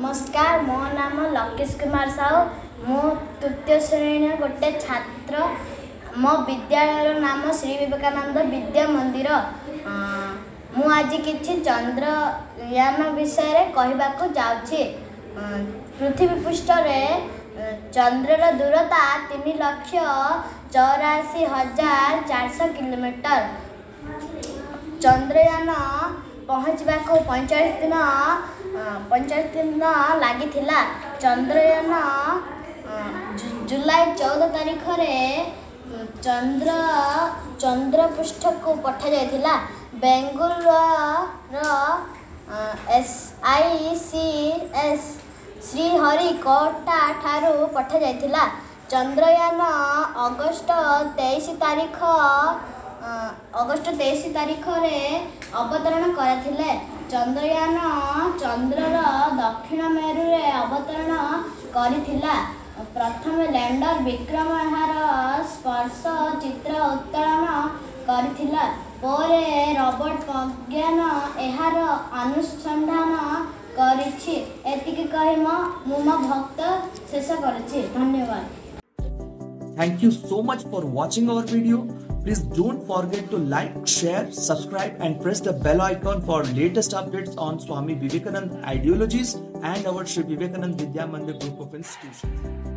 ନମସ୍କାର ମୋ ନାମ ଲକେଶ କୁମାର ସାହୁ। ମୁଁ ତୃତୀୟ ଶ୍ରେଣୀର ଗୋଟେ ଛାତ୍ର। ମୋ ବିଦ୍ୟାଳୟର ନାମ ଶ୍ରୀ ବିବେକାନନ୍ଦ ବିଦ୍ୟା ମନ୍ଦିର। ମୁଁ ଆଜି କିଛି ଚନ୍ଦ୍ରୟାନ ବିଷୟରେ କହିବାକୁ ଯାଉଛି। ପୃଥିବୀ ପୃଷ୍ଠରେ ଚନ୍ଦ୍ରର ଦୂରତା ତିନି ଲକ୍ଷ ଚଉରାଅଶୀ ହଜାର ଚାରିଶହ କିଲୋମିଟର। ଚନ୍ଦ୍ରୟାନ ପହଞ୍ଚିବାକୁ ପଇଁଚାଳିଶ ଦିନ ପଇଁଚାଳିଶ ଦିନ ଲାଗିଥିଲା। ଚନ୍ଦ୍ରୟାନ ଜୁଲାଇ ଚଉଦ ତାରିଖରେ ଚନ୍ଦ୍ର ଚନ୍ଦ୍ରପୃଷ୍ଠକୁ ପଠାଯାଇଥିଲା। Bangalore S I C S Sriharikota ଠାରୁ ପଠାଯାଇଥିଲା। ଚନ୍ଦ୍ରୟାନ ଅଗଷ୍ଟ ତେଇଶ ତାରିଖ ଅଗଷ୍ଟ ତେଇଶ ତାରିଖରେ ଅବତରଣ କରିଥିଲେ। ଚନ୍ଦ୍ରୟାନ ଚନ୍ଦ୍ରର ଦକ୍ଷିଣ ମେରୁରେ ଅବତରଣ କରିଥିଲା। ପ୍ରଥମେ ଲ୍ୟାଣ୍ଡର ବିକ୍ରମ ଏହାର ସ୍ପର୍ଶ ଚିତ୍ର ଉତ୍ତୋଳନ କରିଥିଲା। ପରେ ରବର୍ଟ ପ୍ରଜ୍ଞାନ ଏହାର ଅନୁସନ୍ଧାନ କରିଛି। ଏତିକି କହି ମୋ ମୁଁ ଭକ୍ତ ଶେଷ କରୁଛି। ଧନ୍ୟବାଦ। Thank you so much for watching our video. Please don't forget to like, share, subscribe and press the bell icon for latest updates on Swami Vivekanand ideologies and our Sri Vivekanand Vidya Mandir group of institutions.